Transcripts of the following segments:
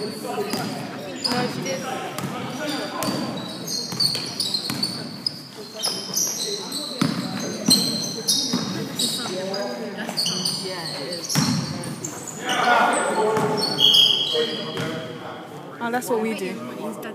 No, she did. Oh, that's what we do. But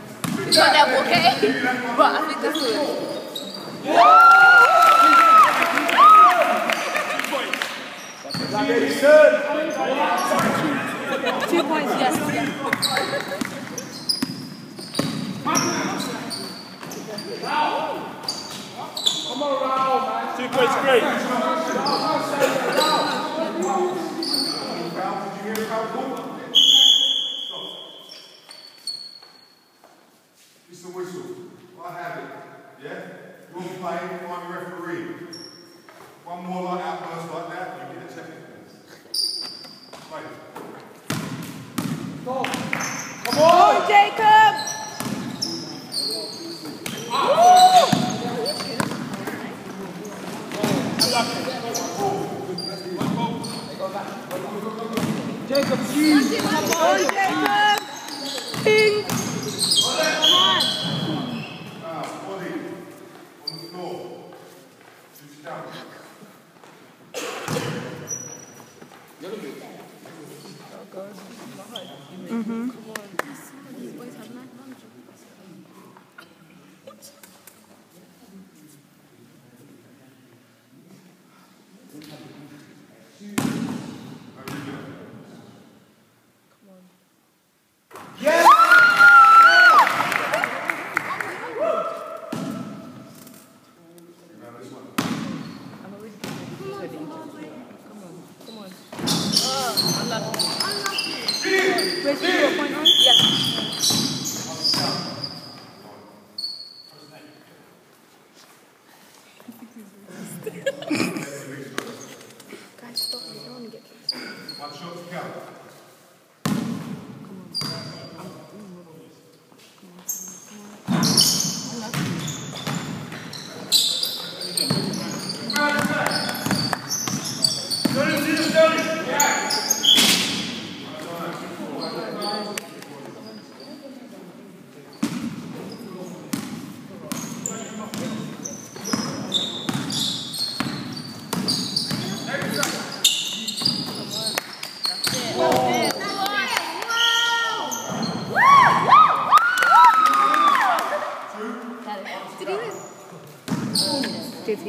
Not that okay? But I think that's good. Two points, yes. Two points, great. It's a whistle. I have it. Yeah? Wrong play, find your referee. One more like outburst like that, you get a technical. Play. Oh, Jacob! Jacob, jeez. Oh, Jacob! Ping! Now, Now Where's your point? Yes.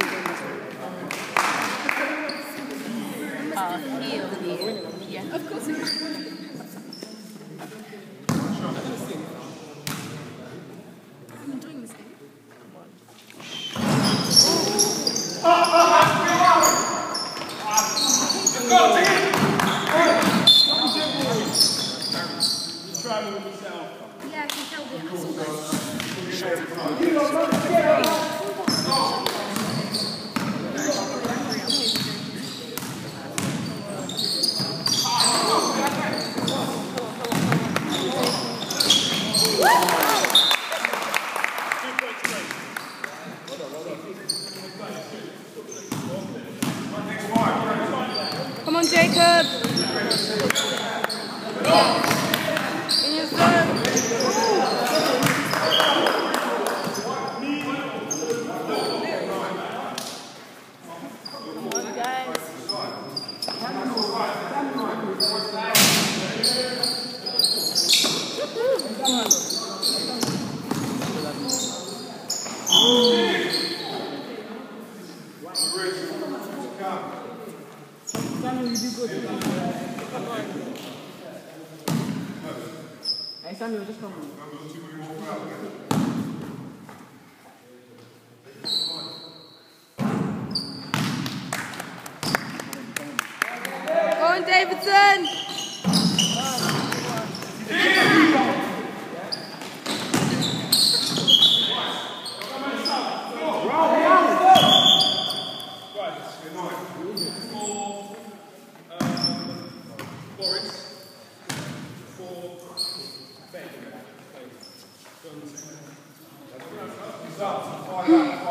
Yeah. I'm enjoying this game. Yeah, I can tell the asshole. Jacob! you do go through. Hey Samuel, just come. Go on, Davidson! Yeah. Results, five.